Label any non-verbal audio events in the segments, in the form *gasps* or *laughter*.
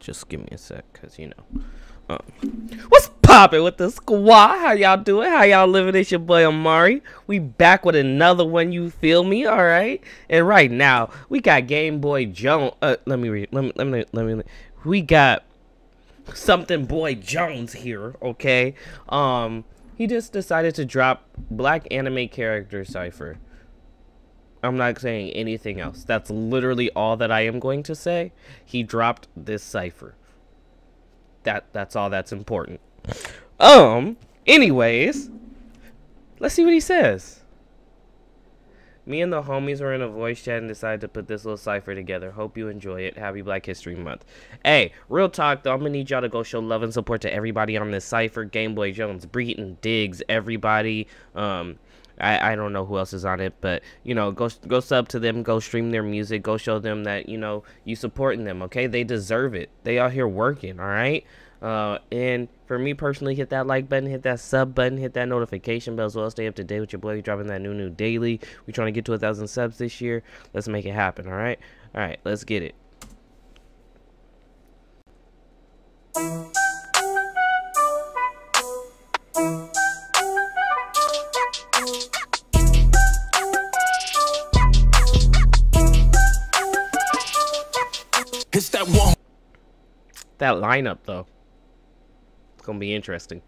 just give me a sec, cause you know. Um, what's poppin' with the squad? How y'all doing? How y'all living? It's your boy Amauri. We back with another one. You feel me? All right. And right now we got Gameboy Jones. Uh, let me read. Let me. Let me. Let me. We got something Boy Jones here. Okay. Um, he just decided to drop Black Anime Character Cipher. I'm not saying anything else. That's literally all that I am going to say. He dropped this cipher. That that's all that's important. Um, anyways, let's see what he says. Me and the homies were in a voice chat and decided to put this little cipher together. Hope you enjoy it. Happy Black History Month. Hey, real talk though, I'm gonna need y'all to go show love and support to everybody on this cipher. Gameboy Jones, Breeton, Diggs, everybody. Um, I, I don't know who else is on it, but you know, go go sub to them, go stream their music, go show them that you know you supporting them. Okay, they deserve it. They out here working. All right. Uh, and for me personally, hit that like button, hit that sub button, hit that notification bell as well. Stay up to date with your boy. We dropping that new new daily. We trying to get to a thousand subs this year. Let's make it happen. All right. All right. Let's get it. That lineup though. It's gonna be interesting.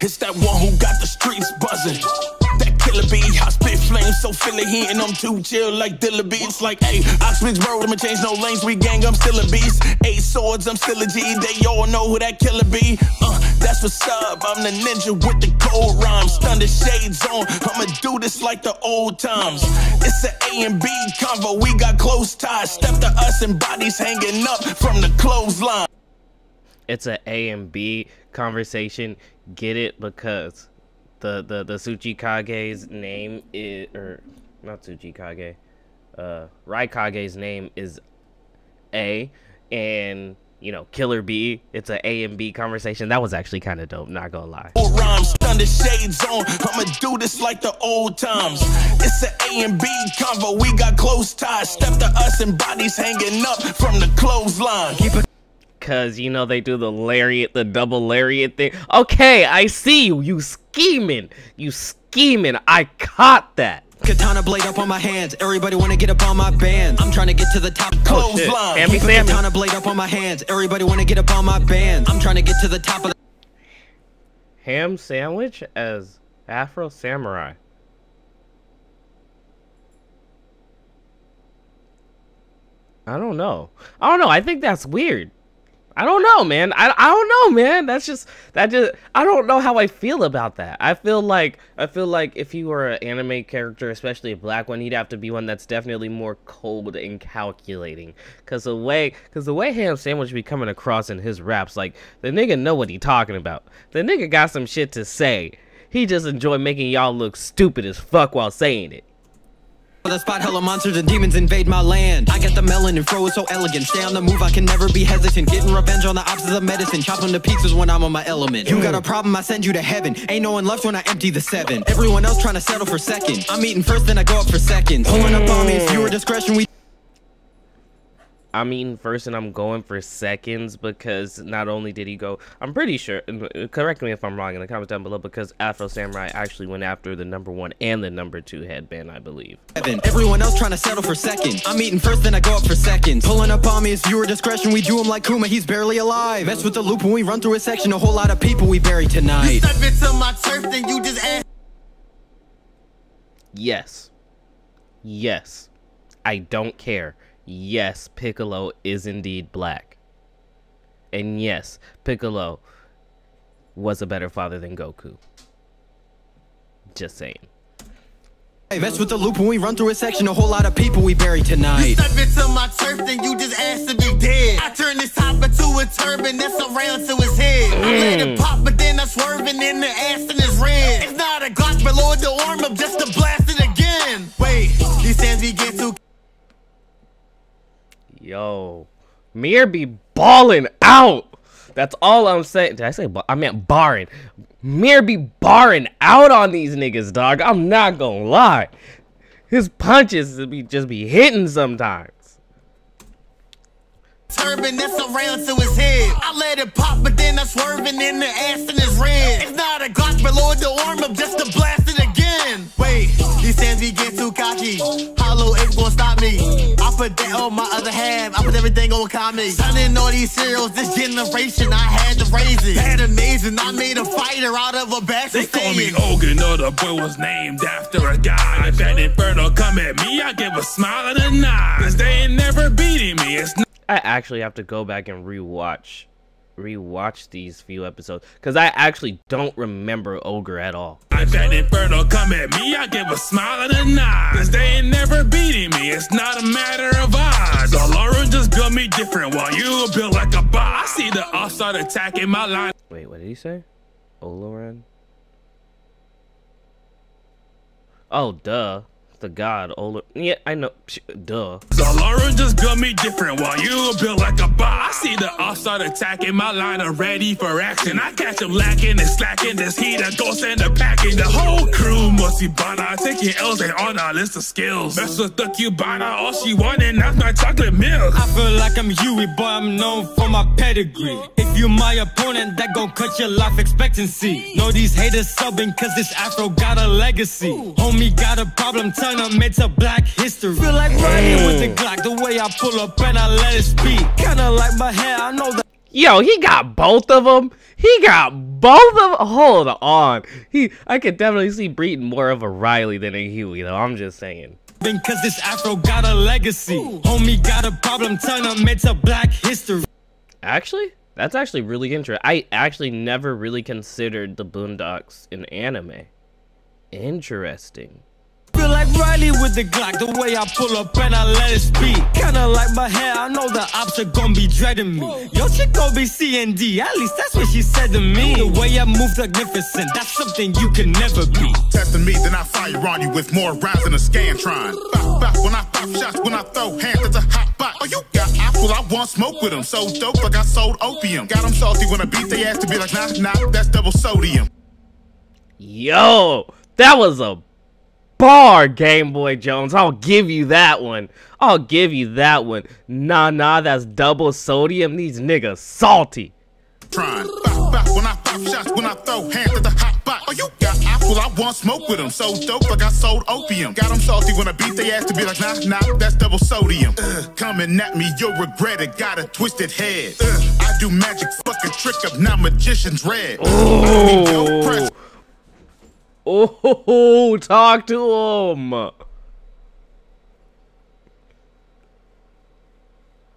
It's that one who got the streets buzzing. That killer bee, I spit flames, so Philly heat, and I'm too chill like Dilla B. Like, hey, Oxbridge I'ma change no lanes, we gang, I'm still a beast. Eight swords, I'm still a G, they all know who that killer be. Uh, that's what's up, I'm the ninja with the cold rhymes. Thunder shades on, I'ma do this like the old times. It's an A and B convo, we got close ties. Step to us and bodies hanging up from the clothesline. It's a A and B conversation. Get it because the the the Tsuchikage's name is or not Tsuchikage, uh, Raikage's name is A, and you know Killer B. It's a A and B conversation. That was actually kind of dope. Not gonna lie. Rhymes, thunder shades on. I'ma do this like the old times. It's an A and B convo. We got close ties. Step to us and bodies hanging up from the clothesline. Keep Cause you know they do the lariat, the double lariat thing. Okay, I see you. You scheming. You scheming. I caught that. Katana blade up on my hands. Everybody wanna get up on my band. I'm trying to get to the top. Oh. Clothesline. Keep Sammy. katana blade up on my hands. Everybody wanna get up on my band. I'm trying to get to the top of the Ham sandwich as Afro Samurai. I don't know. I don't know. I think that's weird. I don't know, man. I, I don't know, man. That's just that just I don't know how I feel about that. I feel like I feel like if he were an anime character, especially a black one, he'd have to be one that's definitely more cold and calculating. Cause the way cause the way Ham Sandwich be coming across in his raps, like the nigga know what he talking about. The nigga got some shit to say. He just enjoy making y'all look stupid as fuck while saying it. The spot. Hella monsters and demons invade my land. I get the melon and throw it so elegant. Stay on the move, I can never be hesitant. Getting revenge on the opposites of the medicine. Chop them to pieces when I'm on my element. You got a problem, I send you to heaven. Ain't no one left when I empty the seven. Everyone else trying to settle for second. I'm eating first, then I go up for seconds. Pulling up on me, it's your discretion. We I'm eating first and I'm going for seconds because not only did he go, I'm pretty sure, uh, correct me if I'm wrong in the comments down below, because Afro Samurai actually went after the number one and the number two headband, I believe. Everyone else trying to settle for second. I'm eating first, then I go up for seconds. Pulling up on me, is viewer discretion. We do him like Kuma, he's barely alive. Mess with the loop when we run through a section. A whole lot of people we bury tonight. You Step into my turf, then you just ask. Yes. Yes. I don't care. Yes, Piccolo is indeed black. And yes, Piccolo was a better father than Goku. Just saying. Hey, mess with the loop when we run through a section. A whole lot of people we bury tonight. You Step into my turf, then you just ask to be dead. I turn this top into a turban that's around to his head. I let it pop, but then I swerving in the ass and it's red. It's not a Glock below the arm up just Yo, Mir be balling out. That's all I'm saying. Did I say? I meant barring. Mir be barring out on these niggas, dog. I'm not gonna lie. His punches be just be hitting sometimes. Turban that's around to his head. I let it pop, but then I swerving in the ass and it's red. It's not a Glock below the arm, I'm just a blast it again. Wait, these hands be get too cocky. Put that on my other half. I put everything on comedy. Signing all these cereals, this generation, I had to raise it. Had amazing, I made a fighter out of a bag They call me Hogan, or the boy was named after a guy. If that inferno come at me, I give a smile and a nod. Cause they ain't never beating me. It's not I actually have to go back and rewatch rewatch these few episodes because I actually don't remember Ogre at all. If that inferno come at me, I give a smile and a nod. Cause they ain't never beating me. It's not a matter of odds. Lauren just built me different while you built like a bot. I see the offside attacking my line. Wait, what did he say? Oloran? Oh, duh. The god, Ola. Yeah, I know. Psh, Duh. So Lauren just built me different while you built like a bot. I see the offside attacking my line are ready for action. I catch him lacking and slacking. This heat heater ghost and the packing. The whole crew must be bana. Taking L's and on our list of skills. Mess with the Cubana. All she wanted, that's my chocolate milk. I feel like I'm Huey, boy, I'm known for my pedigree. If you my opponent, that gon' cut your life expectancy. Know these haters subbing, cause this afro got a legacy. Homie got a problem, turn them into black history. Feel like riding with the Glock, the way I pull up and I let it speak. Kinda like my hair, I know that. Yo, he got both of them. He got both of them. Hold on. He, I could definitely see Breeton more of a Riley than a Huey, though. I'm just saying. Cause this afro got a legacy. Homie got a problem, turn them into black history. Actually, that's actually really interesting. I actually never really considered the Boondocks in anime. Interesting. Feel like Riley with the Glock, the way I pull up and I let it speak. Kinda like my hair, I know the ops are gonna be dreading me. Yo, chick gon' be C and D, at least that's what she said to me. The way I move magnificent, that's something you can never be. Testing me, then I fire on you with more rounds than a Scantron. Bop, bop, when I pop shots, when I throw hands, it's a hot bot. Oh, you got apple, I want smoke with them. So dope, like I sold opium. Got them salty when I beat they ass to be like, nah, nah, that's double sodium. Yo, that was a bar, Gameboy Jones. I'll give you that one. I'll give you that one. Nah, nah, that's double sodium. These niggas salty. Trying. Bop, bop, when I pop shots, when I throw hands, it's a hot bot. Oh, you got apple, I want smoke with them. So dope, like I sold opium. Got them salty when I beat they ass to be like, nah, nah, that's double sodium. Uh, coming at me, you'll regret it. Got a twisted head. Uh, I do magic, fucking trick up, now magician's red. Uh, Oh, talk to him.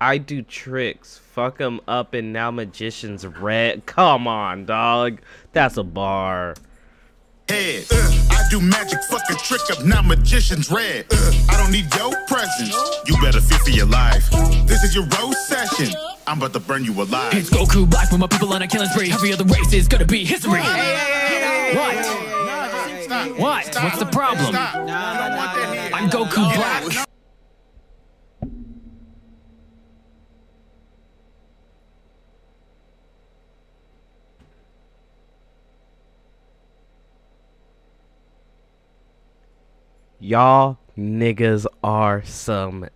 I do tricks. Fuck him up and now magician's red. Come on, dog. That's a bar. head. Uh, I do magic, fucking trick up, now magician's red. Uh, I don't need your presence. You better fit for your life. This is your roast session. I'm about to burn you alive. It's Goku Black with my people on a killing spree. Every other race is gonna be history. What? What? What's the problem? Stop. I don't want that here. I'm Goku Black. Y'all niggas are some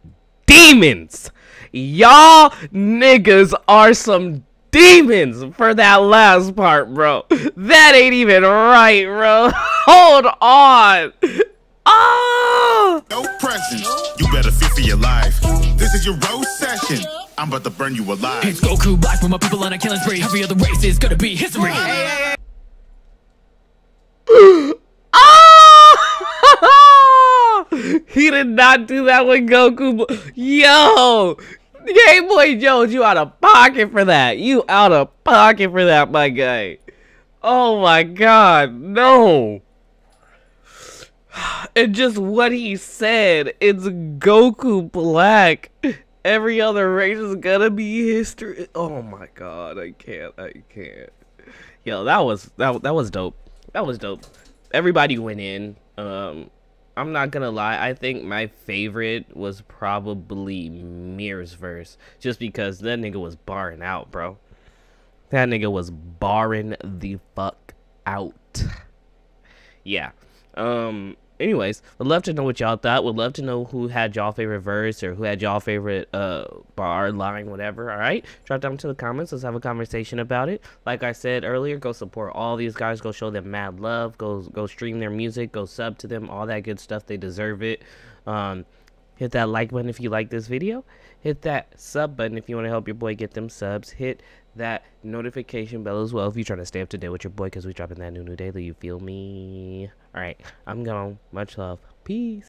demons. Y'all niggas are some demons for that last part, bro. That ain't even right, bro. *laughs* Hold on. Oh! No presents. You better fear for your life. This is your roast session. I'm about to burn you alive. It's Goku Black with my people on a killing spree. Every other race is gonna be history. *gasps* Oh! *laughs* he did not do that with Goku. Yo! Gameboy Jones, you out of pocket for that. You out of pocket for that, my guy. Oh my god, no. *sighs* And just what he said, it's Goku Black. *laughs* Every other race is gonna be history. Oh my god, I can't, I can't. Yo, that was that that was dope. That was dope. Everybody went in. Um, I'm not gonna lie. I think my favorite was probably Mirror's verse, just because that nigga was barring out, bro. That nigga was barring the fuck out. Yeah. Um, anyways, would love to know what y'all thought. Would love to know who had y'all favorite verse or who had y'all favorite uh bar, line, whatever. All right, drop down to the comments. Let's have a conversation about it. Like I said earlier, go support all these guys. Go show them mad love. Go go stream their music. Go sub to them. All that good stuff. They deserve it. Um, hit that like button if you like this video. Hit that sub button if you want to help your boy get them subs. Hit that notification bell as well if you're trying to stay up to date with your boy because we dropping that new new daily. You feel me? All right, I'm gone. Much love. Peace.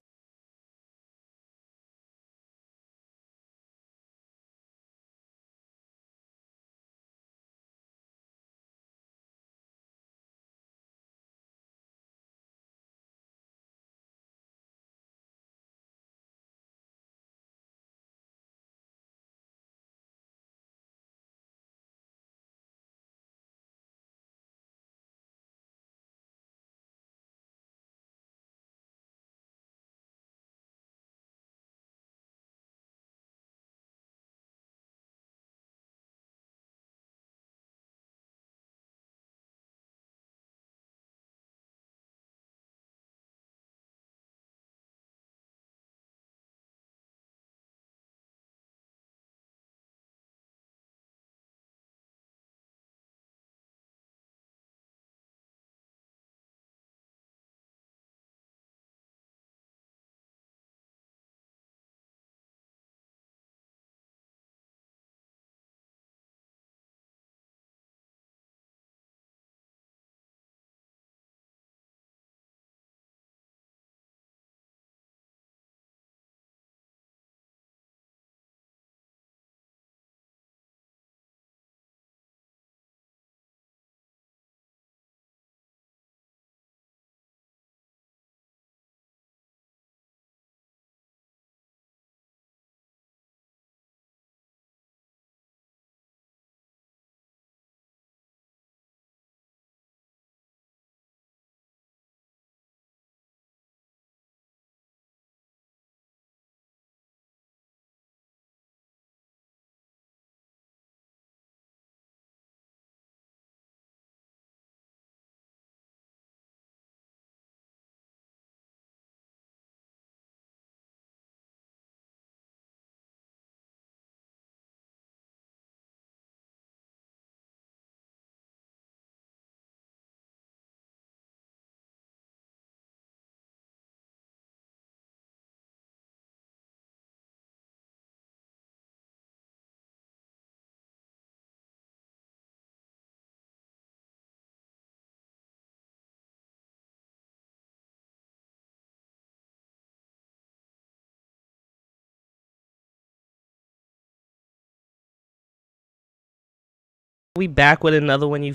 We back with another one. You